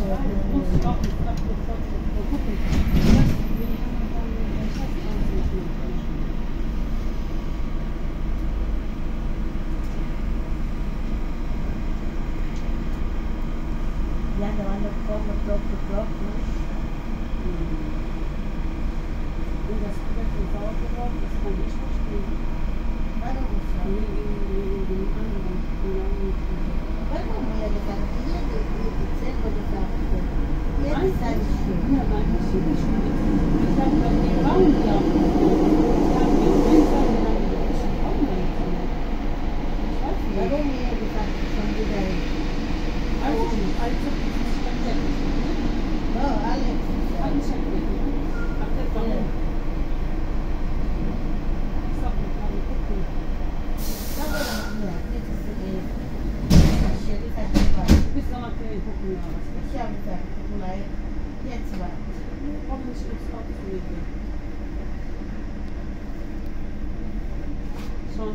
Yeah, the one that from the clock to clock. И разкрыть не дал его, бесконечно, что не надо было. Son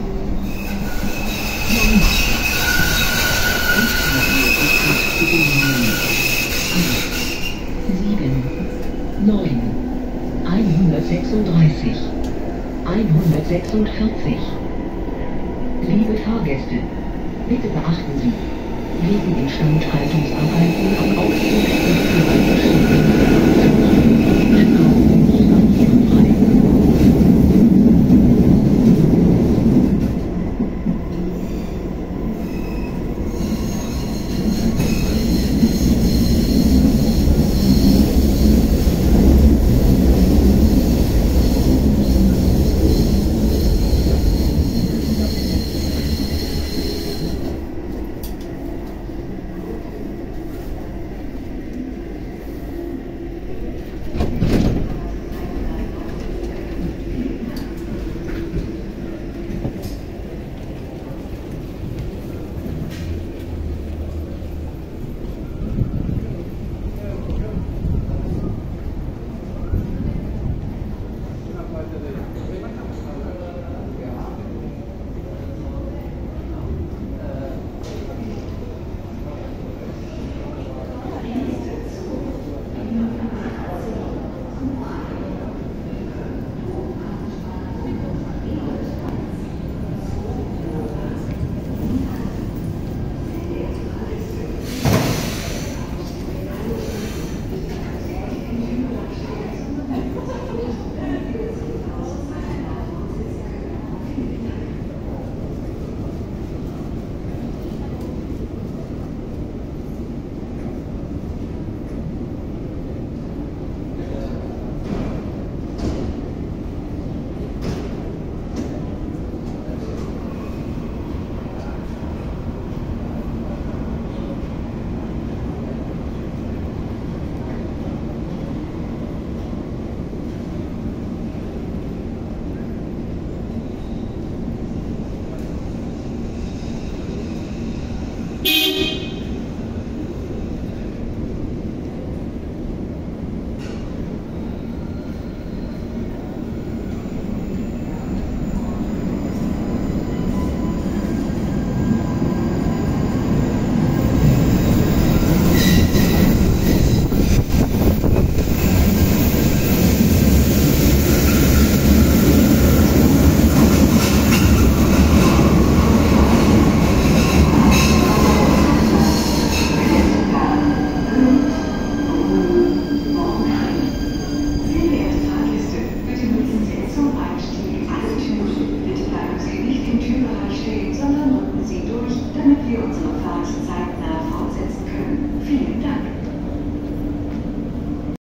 136, 146. Liebe Fahrgäste, bitte beachten Sie, wegen Instandhaltungsarbeiten am Ausflug des